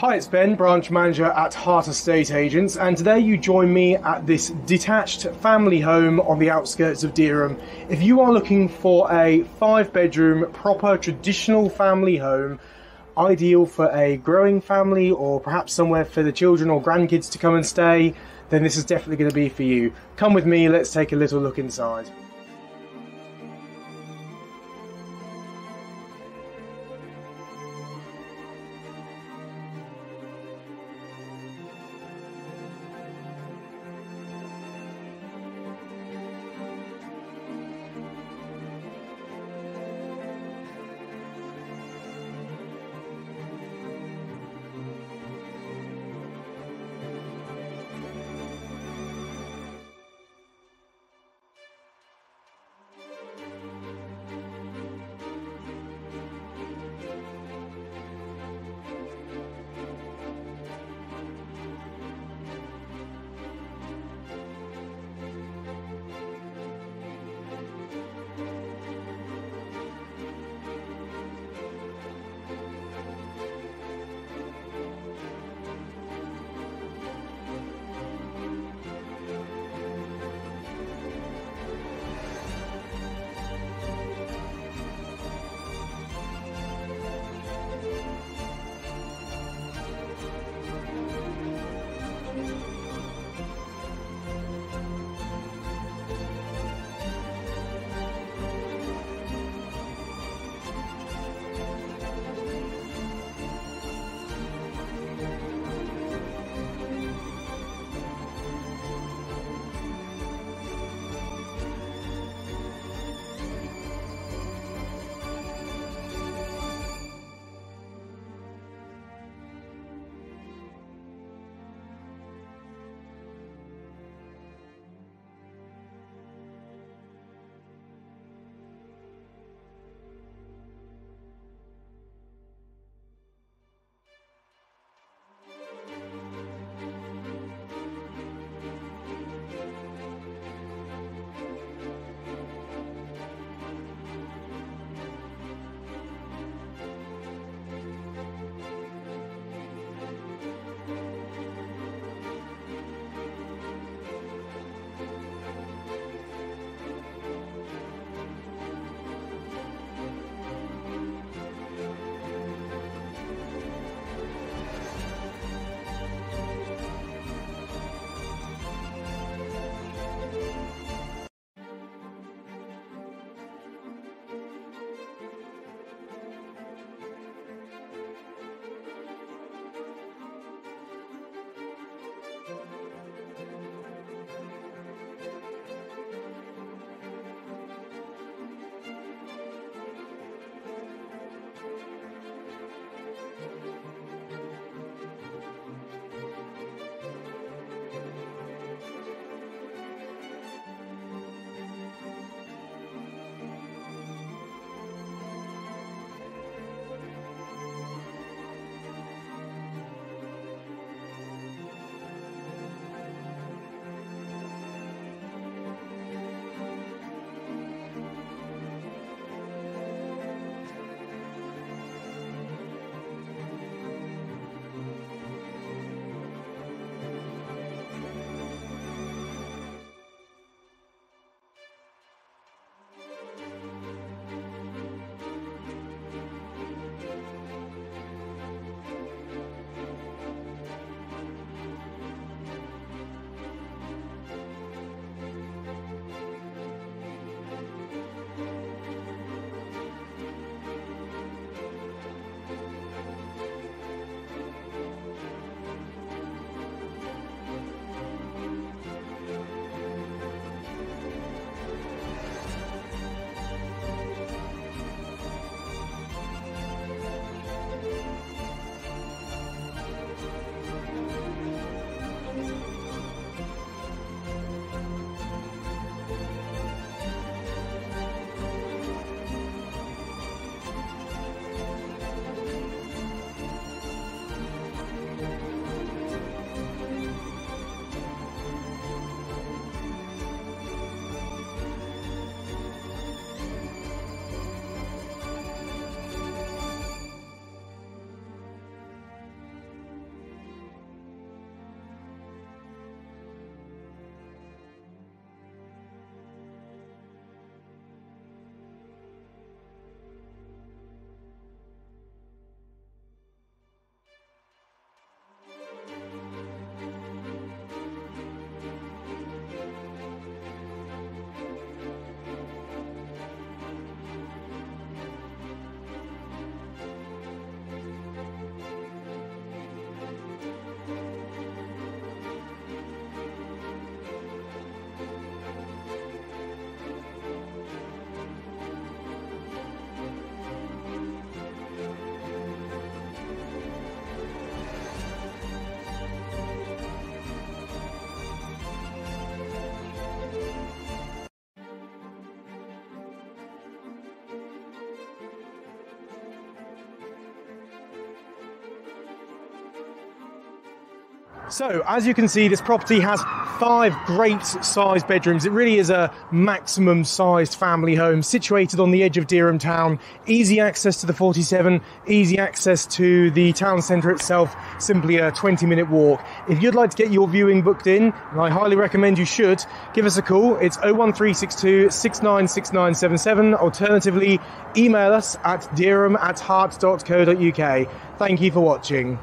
Hi, it's Ben, branch manager at haart Estate Agents, and today you join me at this detached family home on the outskirts of Dereham. If you are looking for a five bedroom, proper traditional family home, ideal for a growing family or perhaps somewhere for the children or grandkids to come and stay, then this is definitely going to be for you. Come with me, let's take a little look inside. So, as you can see, this property has five great sized bedrooms. It really is a maximum sized family home situated on the edge of Dereham town. Easy access to the 47, easy access to the town centre itself, simply a 20 minute walk. If you'd like to get your viewing booked in, and I highly recommend you should, give us a call. It's 01362 696977. Alternatively, email us at dereham at haart.co.uk. Thank you for watching.